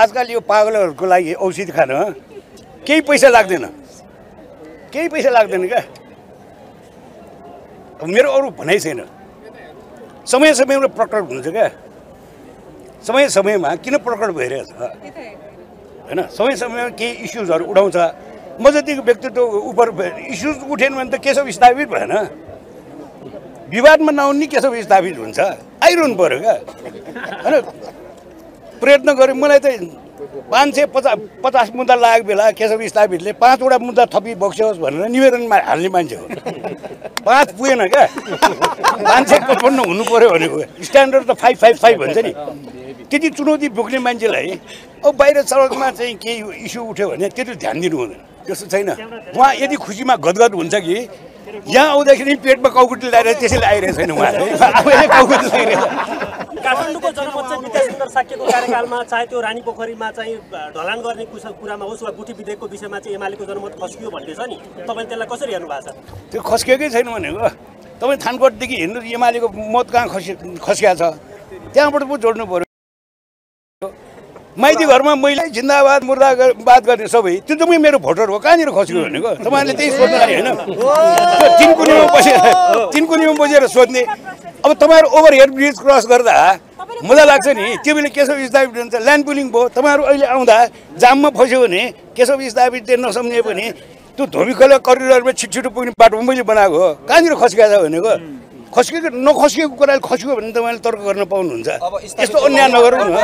आजकल यो पागलहरूको लागि औषधि खान केही पैसा लाग्दैन। केही पैसा लाग्दैन क्या? मेरो अरू भनाइ छैन। समय समयमा प्रकट हुन्छ क्या? समय समयमा किन प्रकट भइरहेछ? होइन? समय समयमा केही इस्युजहरू उठाउँछ। म जतिको व्यक्तित्व उप इस्युज उठेन भने त केशव स्थापित भएन? विवादमा नआउने केशव स्थापित हुन्छ? आइरहनु पऱ्यो क्या? होइन? प्रयत्न गरेँ मलाई त पाँच सय पचास पचास मुद्दा लागेको बेला केशव स्थापितले पाँचवटा मुद्दा थपी बक्स्योस् भनेर निवेदनमा हाल्ने मान्छे हो। पाँच पुगेन क्या। पाँच सय पचपन्न हुनु पऱ्यो भनेको। स्ट्यान्डर्ड त फाइभ फाइभ फाइभ भन्छ नि। त्यति चुनौती बोक्ने मान्छेलाई अब बाहिर सडकमा चाहिँ केही इस्यु उठ्यो भने त्यति ध्यान दिनु हुँदैन। त्यस्तो छैन। उहाँ यदि खुसीमा गदगद हुन्छ कि यहाँ आउँदाखेरि पेटमा कौकुटी लगाएर त्यसैले आइरहेको छैन उहाँले। कौकुटी काठमाडौँको जनमत चाहिँ विद्यासुन्दर साक्यको कार्यकालमा चाहे त्यो रानी पोखरीमा चाहिँ ढलान गर्ने कुरामा होस् वा गुठी विधेयकको विषयमा चाहिँ एमालेको जनमत खस्कियो भन्ने छ नि। तपाईँले त्यसलाई कसरी हेर्नु भएको छ? त्यो खस्किएकै छैन भनेको। तपाईँ थानकोटदेखि हिँड्नु एमालेको मत कहाँ खसि खस्किया छ? त्यहाँबाट पो जोड्नु पऱ्यो माइती घरमा मैले जिन्दाबाद मुर्दाबाद गर्ने सबै त्यो चाहिँ मेरो भोटर हो कहाँनिर खस्कियो भनेको? तपाईँहरूले त्यही सोध्नु होइन? त्यो तिन कुनीमा बसेर तिन कुनीमा बसेर सोध्ने। अब तपाईँहरू ओभर हेड ब्रिज क्रस गर्दा मजा लाग्छ नि त्यो बेला केशव स्थापित हुन्छ ल्यान्ड पुलिङ भयो। तपाईँहरू अहिले आउँदा जाममा फस्यो भने केशव स्थापितले नसम्झे भने त्यो धोबीखोला करिडोरमा छिटो छिटो पुग्ने बाटो मैले बनाएको हो। कहाँनिर खस्किएको छ भनेको? खस्किएको नखस्किएको कुराले खस्कियो भने तपाईँले तर्क गर्न पाउनुहुन्छ। यस्तो अन्याय नगरौँ न।